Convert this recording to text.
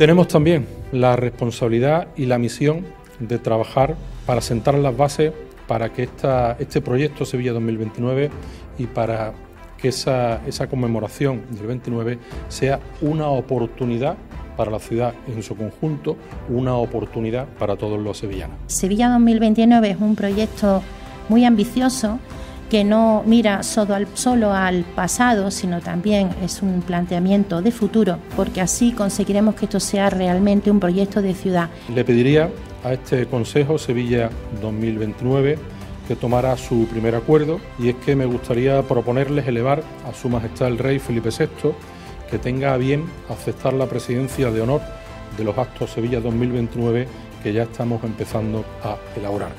Tenemos también la responsabilidad y la misión de trabajar para sentar las bases para que este proyecto Sevilla 2029 y para que esa conmemoración del 29 sea una oportunidad para la ciudad en su conjunto, una oportunidad para todos los sevillanos. Sevilla 2029 es un proyecto muy ambicioso que no mira solo al, pasado, sino también es un planteamiento de futuro, porque así conseguiremos que esto sea realmente un proyecto de ciudad. Le pediría a este Consejo Sevilla 2029 que tomara su primer acuerdo y es que me gustaría proponerles elevar a Su Majestad el Rey Felipe VI que tenga bien aceptar la presidencia de honor de los actos Sevilla 2029 que ya estamos empezando a elaborar.